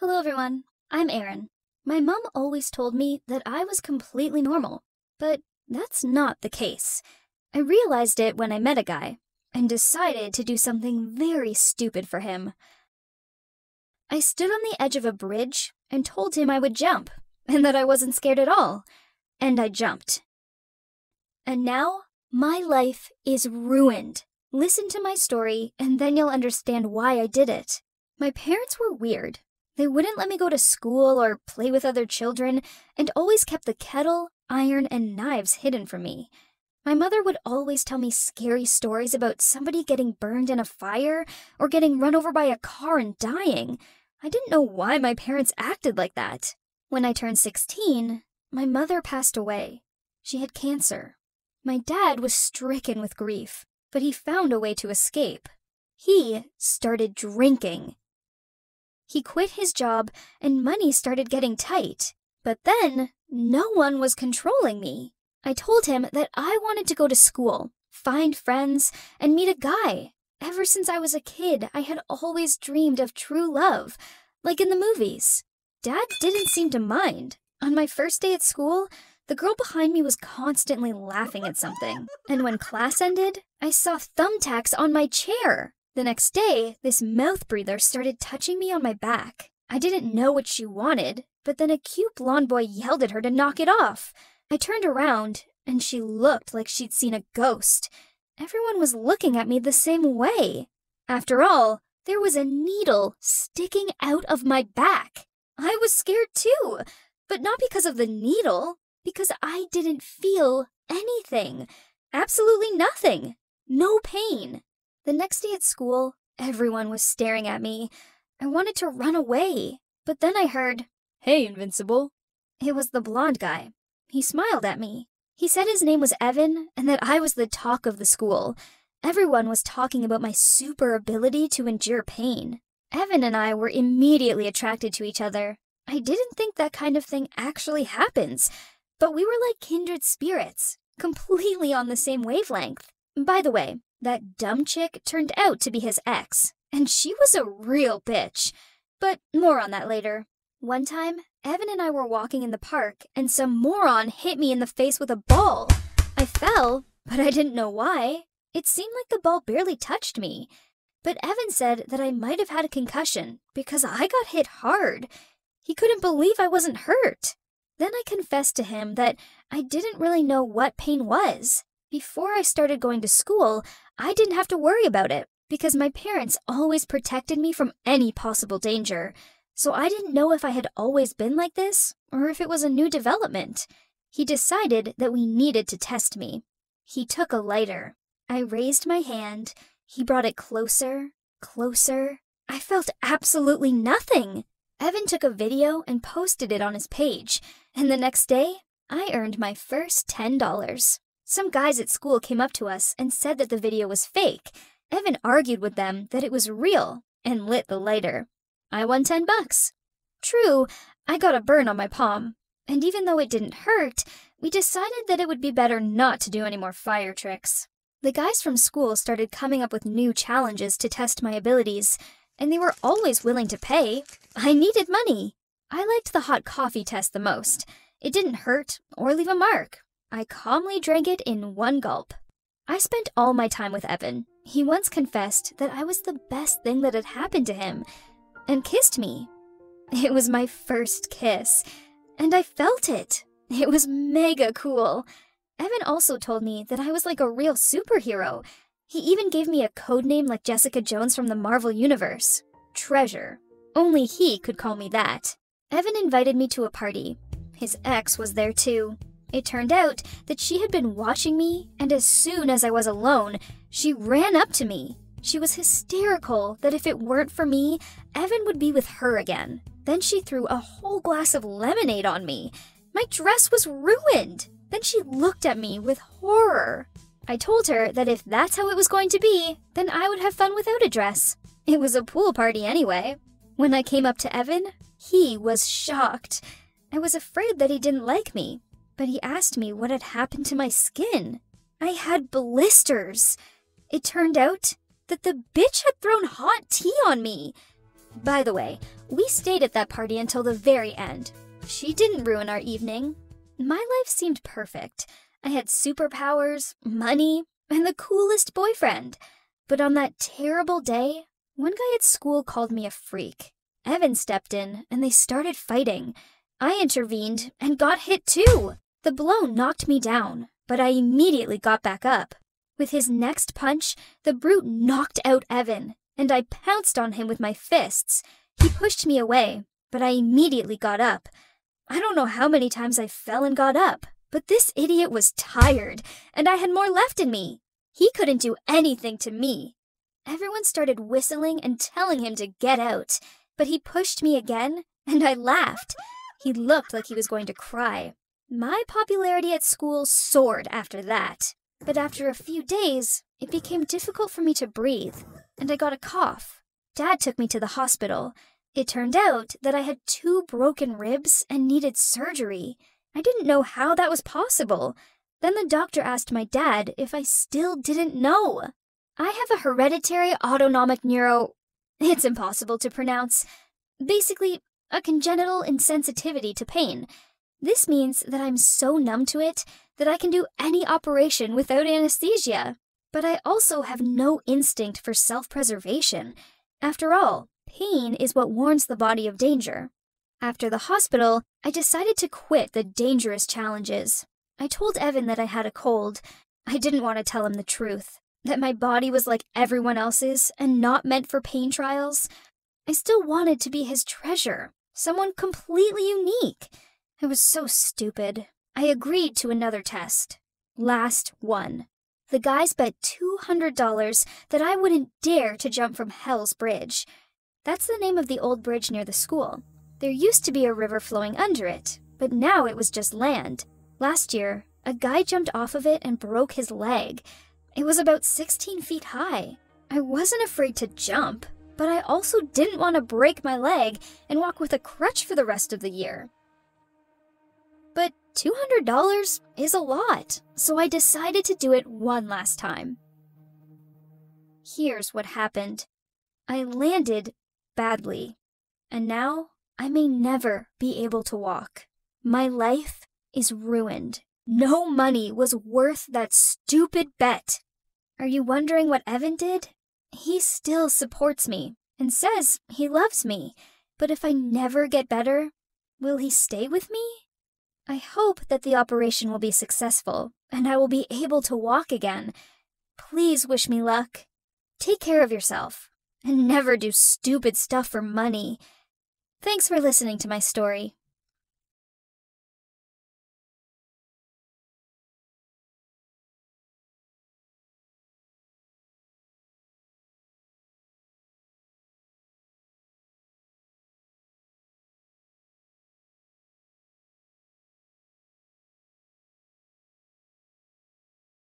Hello, everyone. I'm Erin. My mom always told me that I was completely normal, but that's not the case. I realized it when I met a guy and decided to do something very stupid for him. I stood on the edge of a bridge and told him I would jump and that I wasn't scared at all, and I jumped. And now my life is ruined. Listen to my story, and then you'll understand why I did it. My parents were weird. They wouldn't let me go to school or play with other children, and always kept the kettle, iron, and knives hidden from me. My mother would always tell me scary stories about somebody getting burned in a fire or getting run over by a car and dying. I didn't know why my parents acted like that. When I turned 16, my mother passed away. She had cancer. My dad was stricken with grief but he found a way to escape. He started drinking. He quit his job and money started getting tight. But then, no one was controlling me. I told him that I wanted to go to school, find friends, and meet a guy. Ever since I was a kid, I had always dreamed of true love, like in the movies. Dad didn't seem to mind. On my first day at school, the girl behind me was constantly laughing at something, and when class ended, I saw thumbtacks on my chair. The next day, this mouth breather started touching me on my back. I didn't know what she wanted, but then a cute blonde boy yelled at her to knock it off. I turned around, and she looked like she'd seen a ghost. Everyone was looking at me the same way. After all, there was a needle sticking out of my back. I was scared too, but not because of the needle because I didn't feel anything. Absolutely nothing. No pain. The next day at school, everyone was staring at me. I wanted to run away, but then I heard, Hey, Invincible. It was the blonde guy. He smiled at me. He said his name was Evan and that I was the talk of the school. Everyone was talking about my super ability to endure pain. Evan and I were immediately attracted to each other. I didn't think that kind of thing actually happens, but we were like kindred spirits, completely on the same wavelength. By the way, that dumb chick turned out to be his ex, and she was a real bitch. But more on that later. One time, Evan and I were walking in the park, and some moron hit me in the face with a ball. I fell, but I didn't know why. It seemed like the ball barely touched me. But Evan said that I might have had a concussion because I got hit hard. He couldn't believe I wasn't hurt. Then I confessed to him that I didn't really know what pain was. Before I started going to school, I didn't have to worry about it because my parents always protected me from any possible danger. So I didn't know if I had always been like this or if it was a new development. He decided that we needed to test me. He took a lighter. I raised my hand. He brought it closer, closer. I felt absolutely nothing. Evan took a video and posted it on his page, and the next day, I earned my first $10. Some guys at school came up to us and said that the video was fake. Evan argued with them that it was real and lit the lighter. I won 10 bucks. True, I got a burn on my palm, and even though it didn't hurt, we decided that it would be better not to do any more fire tricks. The guys from school started coming up with new challenges to test my abilities, and they were always willing to pay. I needed money. I liked the hot coffee test the most. It didn't hurt or leave a mark. I calmly drank it in one gulp. I spent all my time with Evan. He once confessed that I was the best thing that had happened to him and kissed me. It was my first kiss, and I felt it. It was mega cool. Evan also told me that I was like a real superhero he even gave me a code name like Jessica Jones from the Marvel Universe Treasure. Only he could call me that. Evan invited me to a party. His ex was there too. It turned out that she had been watching me, and as soon as I was alone, she ran up to me. She was hysterical that if it weren't for me, Evan would be with her again. Then she threw a whole glass of lemonade on me. My dress was ruined. Then she looked at me with horror. I told her that if that's how it was going to be, then I would have fun without a dress. It was a pool party anyway. When I came up to Evan, he was shocked. I was afraid that he didn't like me, but he asked me what had happened to my skin. I had blisters. It turned out that the bitch had thrown hot tea on me. By the way, we stayed at that party until the very end. She didn't ruin our evening. My life seemed perfect. I had superpowers, money, and the coolest boyfriend. But on that terrible day, one guy at school called me a freak. Evan stepped in, and they started fighting. I intervened and got hit too. The blow knocked me down, but I immediately got back up. With his next punch, the brute knocked out Evan, and I pounced on him with my fists. He pushed me away, but I immediately got up. I don't know how many times I fell and got up, but this idiot was tired, and I had more left in me. He couldn't do anything to me. Everyone started whistling and telling him to get out, but he pushed me again, and I laughed. He looked like he was going to cry. My popularity at school soared after that, but after a few days, it became difficult for me to breathe, and I got a cough. Dad took me to the hospital. It turned out that I had two broken ribs and needed surgery. I didn't know how that was possible. Then the doctor asked my dad if I still didn't know. I have a hereditary autonomic neuro. It's impossible to pronounce. Basically, a congenital insensitivity to pain. This means that I'm so numb to it that I can do any operation without anesthesia. But I also have no instinct for self preservation. After all, pain is what warns the body of danger. After the hospital, I decided to quit the dangerous challenges. I told Evan that I had a cold. I didn't want to tell him the truth, that my body was like everyone else's and not meant for pain trials. I still wanted to be his treasure, someone completely unique. I was so stupid. I agreed to another test. Last one. The guys bet $200 that I wouldn't dare to jump from Hell's Bridge. That's the name of the old bridge near the school. There used to be a river flowing under it, but now it was just land. Last year, a guy jumped off of it and broke his leg. It was about 16 feet high. I wasn't afraid to jump, but I also didn't want to break my leg and walk with a crutch for the rest of the year. But $200 is a lot, so I decided to do it one last time. Here's what happened I landed badly, and now I may never be able to walk. My life is ruined. No money was worth that stupid bet. Are you wondering what Evan did? He still supports me and says he loves me, but if I never get better, will he stay with me? I hope that the operation will be successful and I will be able to walk again. Please wish me luck. Take care of yourself and never do stupid stuff for money. Thanks for listening to my story.